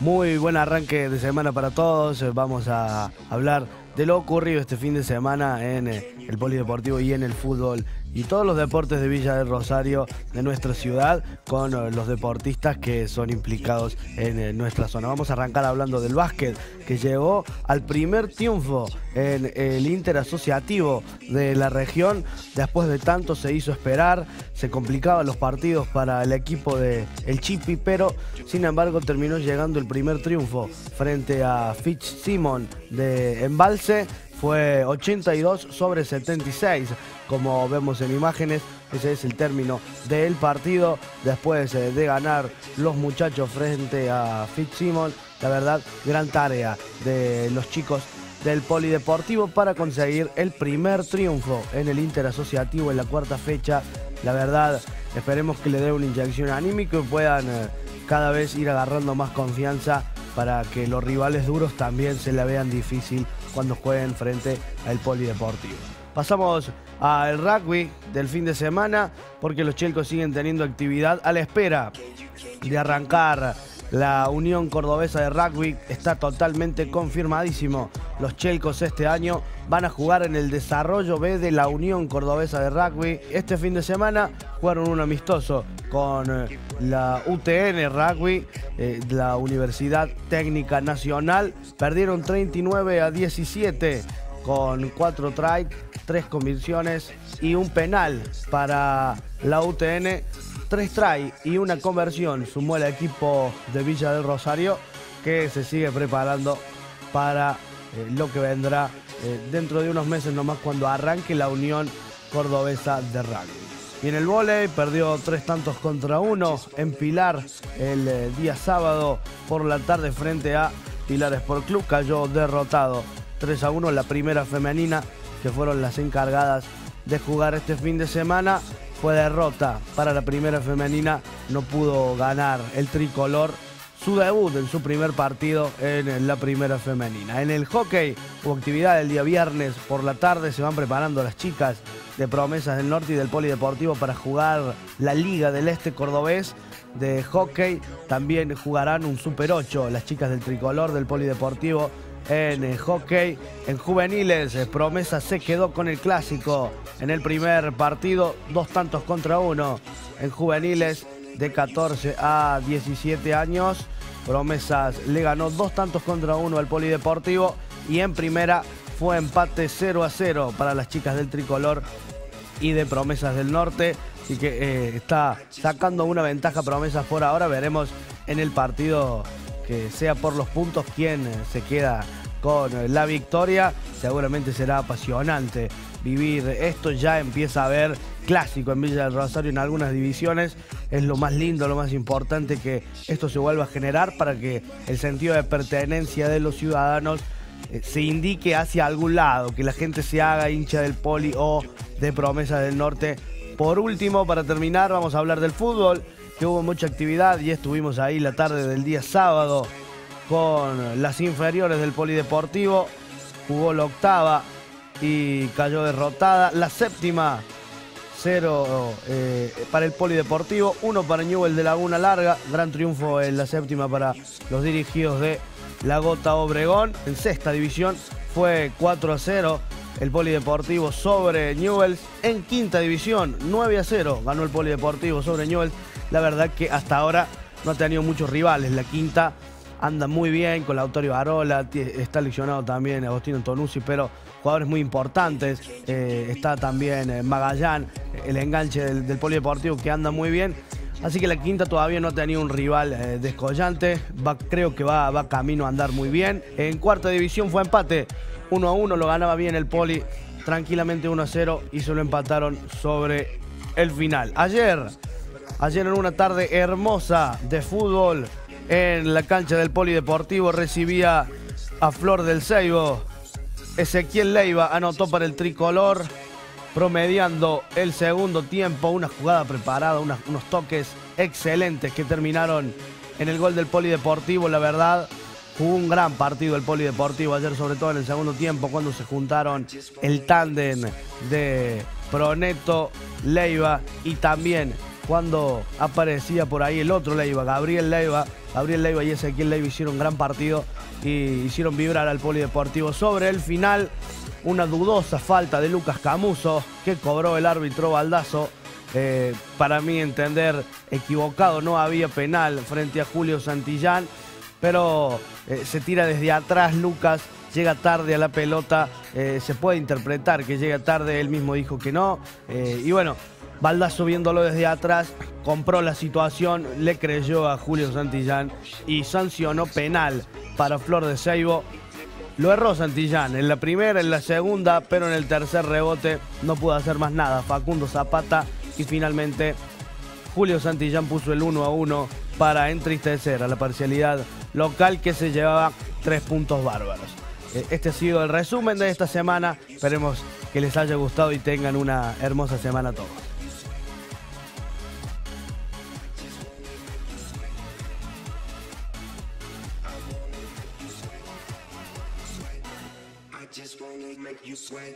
Muy buen arranque de semana para todos. Vamos a hablar de lo ocurrido este fin de semana en eh, el polideportivo y en el fútbol y todos los deportes de Villa del Rosario de nuestra ciudad con eh, los deportistas que son implicados en eh, nuestra zona. Vamos a arrancar hablando del básquet que llegó al primer triunfo en el Inter Asociativo de la región. Después de tanto se hizo esperar, se complicaban los partidos para el equipo de El Chipi, pero sin embargo terminó llegando el primer triunfo frente a Fitch Simon de Embalse fue 82 sobre 76, como vemos en imágenes. Ese es el término del partido después eh, de ganar los muchachos frente a Fitzsimon. La verdad, gran tarea de los chicos del Polideportivo para conseguir el primer triunfo en el Inter Asociativo en la cuarta fecha. La verdad, esperemos que le dé una inyección anímica y puedan eh, cada vez ir agarrando más confianza para que los rivales duros también se la vean difícil cuando jueguen frente al polideportivo. Pasamos al rugby del fin de semana porque los chelcos siguen teniendo actividad a la espera de arrancar la Unión Cordobesa de Rugby está totalmente confirmadísimo. Los Chelcos este año van a jugar en el desarrollo B de la Unión Cordobesa de Rugby. Este fin de semana jugaron un amistoso con eh, la UTN Rugby, eh, la Universidad Técnica Nacional. Perdieron 39 a 17 con 4 tries, 3 convicciones y un penal para la UTN tres try y una conversión sumó el equipo de Villa del Rosario que se sigue preparando para eh, lo que vendrá eh, dentro de unos meses nomás cuando arranque la Unión Cordobesa de Rugby. Y en el volei perdió tres tantos contra uno en Pilar el eh, día sábado por la tarde frente a Pilar Sport Club. Cayó derrotado 3 a 1 la primera femenina que fueron las encargadas de jugar este fin de semana fue derrota para la primera femenina, no pudo ganar el tricolor su debut en su primer partido en la primera femenina. En el hockey hubo actividad el día viernes por la tarde, se van preparando las chicas de Promesas del Norte y del Polideportivo para jugar la Liga del Este Cordobés de hockey. También jugarán un Super 8 las chicas del tricolor del Polideportivo en el hockey. En juveniles, eh, Promesa se quedó con el clásico en el primer partido, dos tantos contra uno. En juveniles de 14 a 17 años, Promesas le ganó dos tantos contra uno al Polideportivo y en primera fue empate 0 a 0 para las chicas del tricolor y de Promesas del Norte. Así que eh, está sacando una ventaja Promesas por ahora. Veremos en el partido que sea por los puntos quién eh, se queda con la victoria. Seguramente será apasionante vivir esto. Ya empieza a haber clásico en Villa del Rosario en algunas divisiones. Es lo más lindo, lo más importante que esto se vuelva a generar para que el sentido de pertenencia de los ciudadanos eh, se indique hacia algún lado, que la gente se haga hincha del poli o de promesas del norte. Por último, para terminar, vamos a hablar del fútbol, que hubo mucha actividad y estuvimos ahí la tarde del día sábado con las inferiores del Polideportivo. Jugó la octava y cayó derrotada. La séptima, cero eh, para el Polideportivo, uno para Newell de Laguna Larga. Gran triunfo en la séptima para los dirigidos de La Gota Obregón. En sexta división fue 4 a 0 el Polideportivo sobre Newells. En quinta división, 9 a 0 ganó el Polideportivo sobre Newells. La verdad que hasta ahora no ha tenido muchos rivales. La quinta anda muy bien con Autorio Arola, está lesionado también Agostino Tonucci, pero jugadores muy importantes. Eh, está también eh, Magallán, el enganche del, polideportivo que anda muy bien. Así que la quinta todavía no ha tenido un rival eh, descollante. creo que va, va camino a andar muy bien. En cuarta división fue empate. 1 a 1 lo ganaba bien el poli. Tranquilamente 1 a 0 y se lo empataron sobre el final. Ayer, ayer en una tarde hermosa de fútbol, en la cancha del Polideportivo. Recibía a Flor del Ceibo. Ezequiel Leiva anotó para el tricolor, promediando el segundo tiempo. Una jugada preparada, unos toques excelentes que terminaron en el gol del Polideportivo. La verdad, jugó un gran partido el Polideportivo ayer, sobre todo en el segundo tiempo, cuando se juntaron el tándem de Proneto, Leiva y también cuando aparecía por ahí el otro Leiva, Gabriel Leiva. Gabriel Leiva y Ezequiel Leiva hicieron gran partido y hicieron vibrar al polideportivo. Sobre el final, una dudosa falta de Lucas Camuso que cobró el árbitro Baldazo. Eh, para mí entender equivocado, no había penal frente a Julio Santillán, pero eh, se tira desde atrás Lucas, llega tarde a la pelota, eh, se puede interpretar que llega tarde, él mismo dijo que no, y bueno, Baldazo viéndolo desde atrás, compró la situación, le creyó a Julio Santillán y sancionó penal para Flor de Seibo. Lo erró Santillán en la primera, en la segunda, pero en el tercer rebote no pudo hacer más nada. Facundo Zapata y finalmente Julio Santillán puso el 1 a 1 para entristecer a la parcialidad local que se llevaba tres puntos bárbaros. Eh, este ha sido el resumen de esta semana. Esperemos que les haya gustado y tengan una hermosa semana todos. Make you sweat.